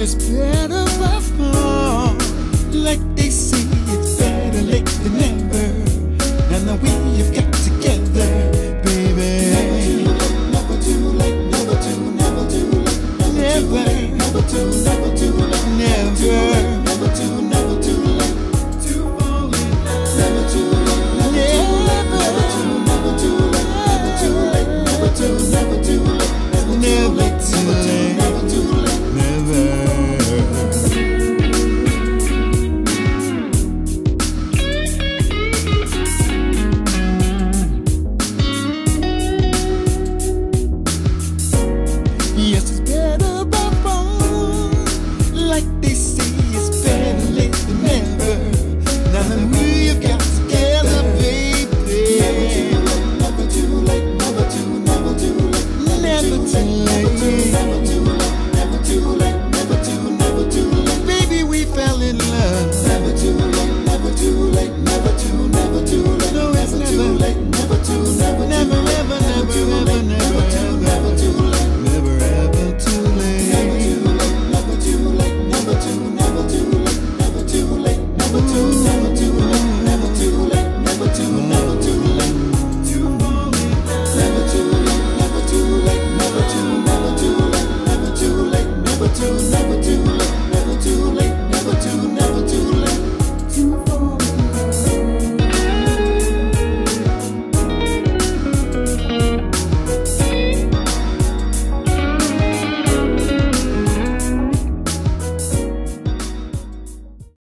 It's better by far. Like